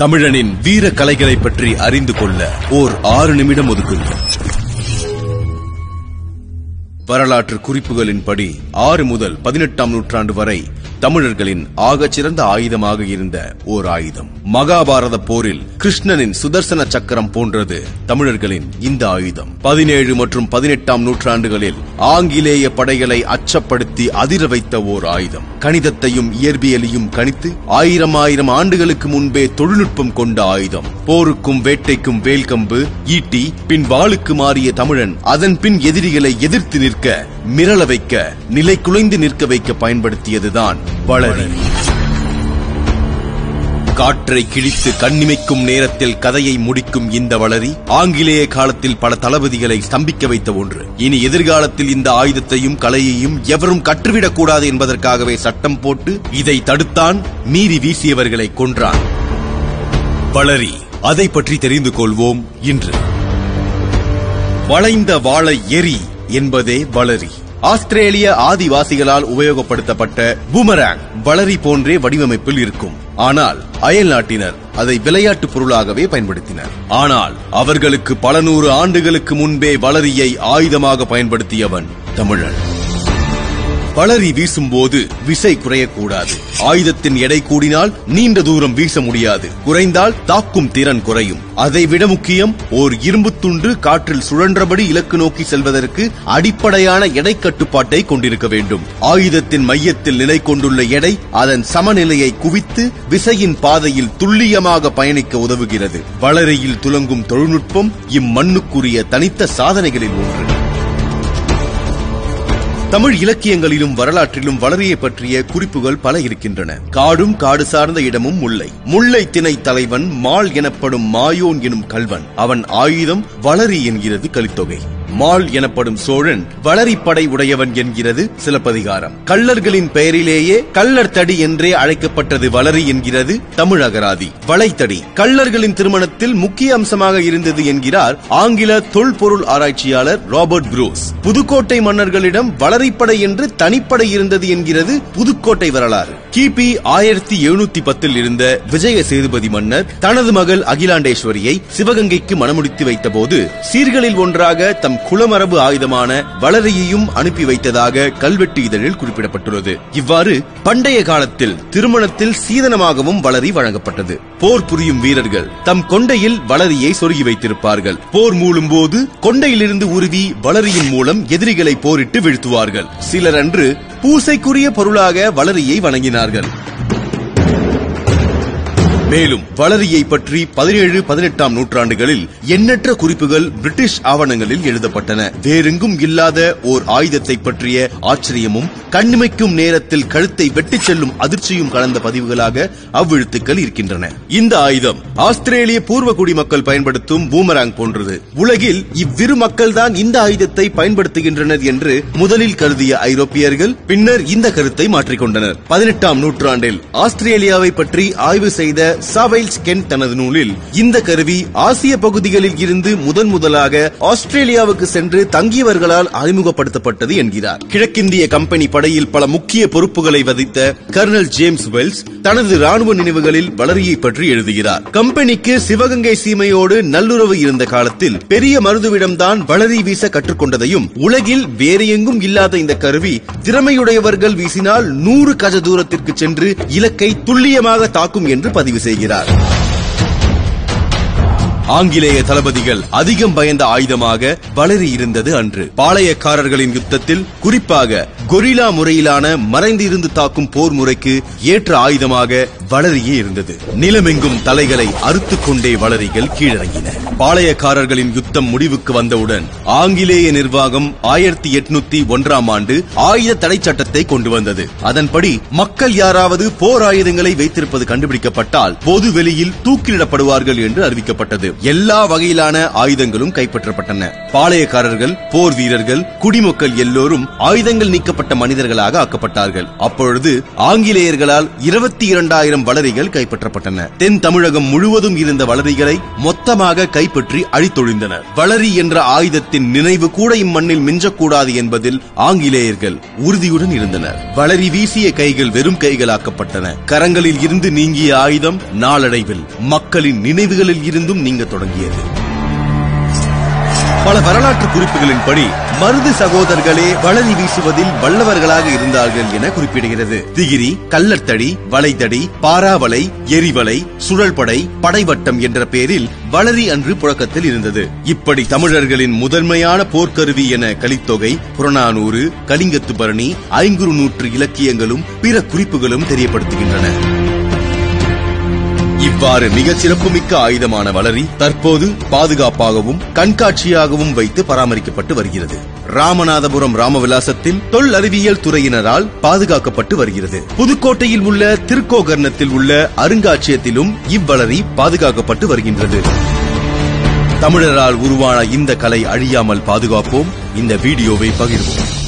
தமிழனின் வீர கலைகளை பற்றி அறிந்து கொள்ள ஓர் ஆறு நிமிடம் ஒதுக்குங்கள். வரலாற்று குறிப்புகளின்படி ஆறு முதல் பதினெட்டாம் நூற்றாண்டு வரை தமிழர்களின் ஆகச்சிறந்த ஆயுதமாக இருந்த ஓர் ஆயுதம். மகாபாரத போரில் கிருஷ்ணனின் சுதர்சன சக்கரம் போன்றது தமிழர்களின் இந்த ஆயுதம். பதினேழு மற்றும் பதினெட்டாம் நூற்றாண்டுகளில் ஆங்கிலேய படைகளை அச்சப்படுத்தி அதிர வைத்த ஓர் ஆயுதம். கணிதத்தையும் இயற்பியலையும் கணித்து ஆயிரம் ஆயிரம் ஆண்டுகளுக்கு முன்பே தொழில்நுட்பம் கொண்ட ஆயுதம். போருக்கும் வேட்டைக்கும் வேல்கம்பு ஈட்டி பின் வாளுக்கு மாறிய தமிழன் அதன் பின் எதிரிகளை எதிர்த்து நிற்க மிரள வைக்க நிலை குலைந்து நிற்க வைக்க பயன்படுத்தியதுதான் வளரி. காற்றை கிழித்து கண்ணிமைக்கும் நேரத்தில் கதையை முடிக்கும் இந்த வளரி ஆங்கிலேய காலத்தில் பல தளபதிகளை ஸ்தம்பிக்க வைத்த ஒன்று. இனி எதிர்காலத்தில் இந்த ஆயுதத்தையும் கலையையும் எவரும் கற்றுவிடக் கூடாது என்பதற்காகவே சட்டம் போட்டு இதை தடுத்தான் மீறி வீசியவர்களை கொன்றான். வளரி அதை பற்றி தெரிந்து கொள்வோம் இன்று. வளைந்த வாழை எரி என்பதே வளரி. ஆஸ்திரேலிய ஆதிவாசிகளால் உபயோகப்படுத்தப்பட்ட பூமராங் வளரி போன்றே வடிவமைப்பில் இருக்கும். ஆனால் அயல் நாட்டினர் அதை விளையாட்டு பொருளாகவே பயன்படுத்தினர். ஆனால் அவர்களுக்கு பல நூறு ஆண்டுகளுக்கு முன்பே வளரியை ஆயுதமாக பயன்படுத்தியவன் தமிழன். வளரி வீசும்போது விசை குறையக்கூடாது. ஆயுதத்தின் எடை கூடினால் நீண்ட தூரம் வீச முடியாது. குறைந்தால் தாக்கும் திறன் குறையும். அதைவிட முக்கியம் ஓர் இரும்பு துண்டு காற்றில் சுழன்றபடி இலக்கு நோக்கி செல்வதற்கு அடிப்படையான எடை கட்டுப்பாட்டை கொண்டிருக்க வேண்டும். ஆயுதத்தின் மையத்தில் நிலை கொண்டுள்ள எடை அதன் சமநிலையை குவித்து விசையின் பாதையில் துல்லியமாக பயணிக்க உதவுகிறது. வளரையில் துலங்கும் தொழில்நுட்பம் இம்மண்ணுக்குரிய தனித்த சாதனைகளில் ஒன்று. தமிழ் இலக்கியங்களிலும் வரலாற்றிலும் வளரியை பற்றிய குறிப்புகள் பல இருக்கின்றன. காடும் காடு சார்ந்த இடமும் முல்லை. முல்லை திணை தலைவன் மால் எனப்படும் மாயோன் எனும் கல்வன். அவன் ஆயுதம் வளரி என்கிறது கலித்தொகை. மால் எனப்படும் சோழன் வளரிப்படை உடையவன் என்கிறது சிலப்பதிகாரம். கள்ளர்களின் பெயரிலேயே கள்ளர் தடி என்றே அழைக்கப்பட்டது வளரி என்கிறது தமிழ் அகராதி வளைத்தடி. கள்ளர்களின் திருமணத்தில் முக்கிய அம்சமாக இருந்தது என்கிறார் ஆங்கில தொல்பொருள் ஆராய்ச்சியாளர் ராபர்ட் குரோஸ் புதுக்கோட்டை மன்னர்களிடம் வளரிப்படை என்று தனிப்படை இருந்தது என்கிறது புதுக்கோட்டை வரலாறு. கிபி ஆயிரத்தி எழுநூத்தி பத்தில் இருந்த விஜய சேதுபதி மன்னர் தனது மகள் அகிலாண்டேஸ்வரியை சிவகங்கைக்கு மணமுடித்து வைத்தபோது சீர்களில் ஒன்றாக தம் குலமரபு ஆயுதமான வளரியையும் அனுப்பி வைத்ததாக கல்வெட்டு இதழில் குறிப்பிடப்பட்டுள்ளது. இவ்வாறு பண்டைய காலத்தில் திருமணத்தில் சீதனமாகவும் வளரி வழங்கப்பட்டது. போர் புரியும் வீரர்கள் தம் கொண்டையில் வளரியை சொருகி வைத்திருப்பார்கள். போர் மூழும் போது கொண்டையிலிருந்து உருவி வளரியின் மூலம் எதிரிகளை போரிட்டு வீழ்த்துவார்கள். சிலர் அன்று பூசைக்குரிய பொருளாக வளரியை வணங்கினார்கள். மேலும் வளரியை பற்றி பதினேழு பதினெட்டாம் நூற்றாண்டுகளில் எண்ணற்ற குறிப்புகள் பிரிட்டிஷ் ஆவணங்களில் எழுதப்பட்டன. வேறெங்கும் இல்லாத ஓர் ஆயுதத்தை பற்றிய ஆச்சரியமும் கண்ணிமைக்கும் நேரத்தில் கழுத்தை வெட்டிச் செல்லும் அதிர்ச்சியும் கலந்த பதிவுகளாக அவ்வெழுத்துக்கள் இருக்கின்றன. இந்த ஆயுதம் ஆஸ்திரேலிய பூர்வ குடிமக்கள் பயன்படுத்தும் பூமராங் போன்றது. உலகில் இவ்விரு மக்கள் தான் இந்த ஆயுதத்தை பயன்படுத்துகின்றனர் என்று முதலில் கருதிய ஐரோப்பியர்கள் பின்னர் இந்த கருத்தை மாற்றிக்கொண்டனர் பதினெட்டாம் நூற்றாண்டில் ஆஸ்திரேலியாவை பற்றி ஆய்வு செய்த சாவைல்ஸ் கென் தனது நூலில் இந்த கருவி ஆசிய பகுதிகளில் இருந்து முதன் முதலாக ஆஸ்திரேலியாவுக்கு சென்று தங்கியவர்களால் அறிமுகப்படுத்தப்பட்டது என்கிறார். கிழக்கிந்திய கம்பெனி படையில் பல முக்கிய பொறுப்புகளை வதித்த கர்னல் ஜேம்ஸ் வெல்ஸ் தனது ராணுவ நினைவுகளில் வளரியை பற்றி எழுதுகிறார். கம்பெனிக்கு சிவகங்கை சீமையோடு நல்லுறவு இருந்த காலத்தில் பெரிய மருதுவிடம்தான் வளரி வீச கற்றுக்கொண்டதையும் உலகில் வேறு எங்கும் இல்லாத இந்த கருவி திறமையுடையவர்கள் வீசினால் நூறு கஜ தூரத்திற்கு சென்று இலக்கை துல்லியமாக தாக்கும் என்று பதிவு செய்கிறார். ஆங்கிலேய தளபதிகள் அதிகம் பயந்த ஆயுதமாக வளரி இருந்தது அன்று. பாளையக்காரர்களின் யுத்தத்தில் குறிப்பாக கொரிலா முறையிலான மறைந்து இருந்து தாக்கும் போர் முறைக்கு ஏற்ற ஆயுதமாக வளரியே இருந்தது. நிலமெங்கும் தலைகளை அறுத்துக் கொண்டே வளரிகள் கீழறங்கின. பாளையக்காரர்களின் யுத்தம் முடிவுக்கு வந்தவுடன் ஆங்கிலேய நிர்வாகம் ஆயிரத்தி எட்நூத்தி ஒன்றாம் ஆண்டு ஆயுத தடை சட்டத்தை கொண்டு வந்தது. அதன்படி மக்கள் யாராவது போர் ஆயுதங்களை வைத்திருப்பது கண்டுபிடிக்கப்பட்டால் பொது வெளியில் தூக்கிலிடப்படுவார்கள் என்று அறிவிக்கப்பட்டது. எல்லா வகையிலான ஆயுதங்களும் கைப்பற்றப்பட்டன. பாளையக்காரர்கள் போர் வீரர்கள் குடிமக்கள் எல்லோரும் ஆயுதங்கள் நீக்கப்பட்ட தாழ்த்தப்பட்ட மனிதர்களாக ஆக்கப்பட்டார்கள். அப்பொழுது ஆங்கிலேயர்களால் இருபத்தி இரண்டாயிரம் வளரிகள் கைப்பற்றப்பட்டன. தென் தமிழகம் முழுவதும் இருந்த வளரிகளை மொத்தமாக கைப்பற்றி அழித்தொழிந்தனர். வளரி என்ற ஆயுதத்தின் நினைவு கூட இம்மண்ணில் மிஞ்சக்கூடாது என்பதில் ஆங்கிலேயர்கள் உறுதியுடன் இருந்தனர். வளரி வீசிய கைகள் வெறும் கைகளாக்கப்பட்டன. கரங்களில் இருந்து நீங்கிய ஆயுதம் நாளடைவில் மக்களின் நினைவுகளில் இருந்தும் நீங்க தொடங்கியது. பல வரலாற்று குறிப்புகளின்படி மருது சகோதரர்களே வளரி வீசுவதில் வல்லவர்களாக இருந்தார்கள் என குறிப்பிடுகிறது. திகிரி கள்ளத்தடி வளைதடி பாராவளை எரிவலை சுழல்படை படைவட்டம் என்ற பெயரில் வளரி அன்று புழக்கத்தில் இருந்தது. இப்படி தமிழர்களின் முதன்மையான போர்க்கருவி என கலித்தொகை புறநானூறு கலிங்கத்து பரணி ஐங்குறு நூற்று இலக்கியங்களும் பிற குறிப்புகளும் தெரியப்படுத்துகின்றன. இவ்வாறு மிகச் சிறப்புமிக்க ஆயுதமான வளரி தற்போது பாதுகாப்பாகவும் கண்காட்சியாகவும் வைத்து பராமரிக்கப்பட்டு வருகிறது. ராமநாதபுரம் ராமவிலாசத்தில் தொல் அறிவியல் துறையினரால் பாதுகாக்கப்பட்டு வருகிறது. புதுக்கோட்டையில் உள்ள திருக்கோகர்ணத்தில் உள்ள அருங்காட்சியகத்திலும் இவ்வளரி பாதுகாக்கப்பட்டு வருகின்றது. தமிழரால் உருவான இந்த கலை அழியாமல் பாதுகாப்போம். இந்த வீடியோவை பகிர்வோம்.